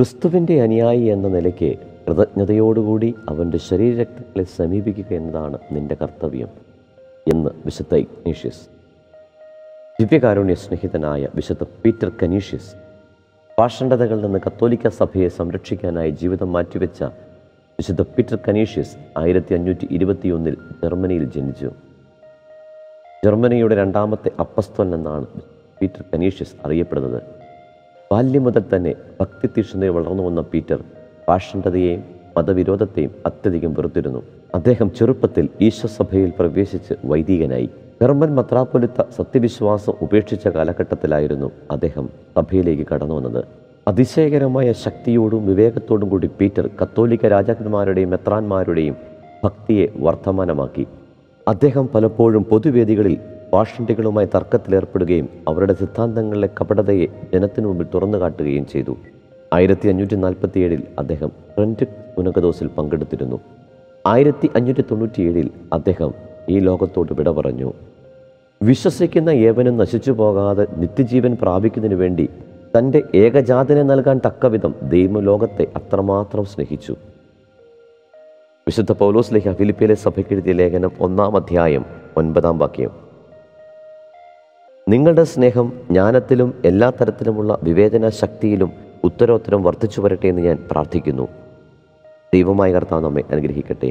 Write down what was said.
ക്രിസ്തുവിന്റെ അനുയായി എന്ന നിലയ്ക്ക് കൃതജ്ഞതയോടുകൂടി അവന്റെ ശരീരരക്തങ്ങളെ സമീപിക്കുക എന്നതാണ് നിന്റെ കർത്തവ്യം എന്ന് വിശുദ്ധ ഇഗ്നീഷ്യസ് ദിവ്യകാരുണ്യ സ്നേഹിതനായ വിശുദ്ധ പീറ്റർ കനീഷ്യസ് പാഷണ്ഡതകളിൽ നിന്ന് കത്തോലിക്ക സഭയെ സംരക്ഷിക്കാനായി ജീവിതം മാറ്റിവെച്ച വിശുദ്ധ പീറ്റർ കനീഷ്യസ് ആയിരത്തി അഞ്ഞൂറ്റി ഇരുപത്തിയൊന്നിൽ ജർമ്മനിയിൽ ജനിച്ചു. ജർമ്മനിയുടെ രണ്ടാമത്തെ അപ്പസ്തൻ എന്നാണ് പീറ്റർ കനീഷ്യസ് അറിയപ്പെടുന്നത്. ബാല്യം മുതൽ തന്നെ ഭക്തി തീക്ഷ്ണതയിൽ വളർന്നു വന്ന പീറ്റർ പാഷണ്ഡതയെയും മതവിരോധത്തെയും അത്യധികം വെറുത്തിരുന്നു. അദ്ദേഹം ചെറുപ്പത്തിൽ ഈശ്വസഭയിൽ പ്രവേശിച്ച് വൈദികനായി. കർമ്മൻ മത്രാപൊലിത്ത സത്യവിശ്വാസം ഉപേക്ഷിച്ച കാലഘട്ടത്തിലായിരുന്നു അദ്ദേഹം സഭയിലേക്ക് കടന്നു വന്നത്. അതിശയകരമായ ശക്തിയോടും വിവേകത്തോടും കൂടി പീറ്റർ കത്തോലിക്ക രാജാക്കന്മാരുടെയും മെത്രാന്മാരുടെയും ഭക്തിയെ വർത്തമാനമാക്കി അദ്ദേഹം പലപ്പോഴും പൊതുവേദികളിൽ പാഷണ്ഡികളുമായി തർക്കത്തിലേർപ്പെടുകയും അവരുടെ സിദ്ധാന്തങ്ങളിലെ കപടതയെ ജനത്തിനു മുമ്പിൽ തുറന്നു കാട്ടുകയും ചെയ്തു. ആയിരത്തി അഞ്ഞൂറ്റി നാൽപ്പത്തിയേഴിൽ അദ്ദേഹം ട്രെന്റ് ഉനകദോസിൽ പങ്കെടുത്തിരുന്നു. ആയിരത്തി അഞ്ഞൂറ്റി തൊണ്ണൂറ്റിയേഴിൽ അദ്ദേഹം ഈ ലോകത്തോട് വിട പറഞ്ഞു. വിശ്വസിക്കുന്ന ഏവനും നശിച്ചു പോകാതെ നിത്യജീവൻ പ്രാപിക്കുന്നതിനു വേണ്ടി തന്റെ ഏകജാതനെ നൽകാൻ തക്കവിധം ദൈവലോകത്തെ അത്രമാത്രം സ്നേഹിച്ചു. വിശുദ്ധ പൗലോസ് ലേഖ ഫിലിപ്പിയിലെ സഭയ്ക്കെഴുതിയ ലേഖനം ഒന്നാം അധ്യായം ഒൻപതാം വാക്യം. നിങ്ങളുടെ സ്നേഹം ജ്ഞാനത്തിലും എല്ലാ തരത്തിലുമുള്ള വിവേചന ശക്തിയിലും ഉത്തരോത്തരം വർദ്ധിച്ചു വരട്ടെ എന്ന് ഞാൻ പ്രാർത്ഥിക്കുന്നു. ദൈവമായി കർത്താവ് നമ്മെ അനുഗ്രഹിക്കട്ടെ.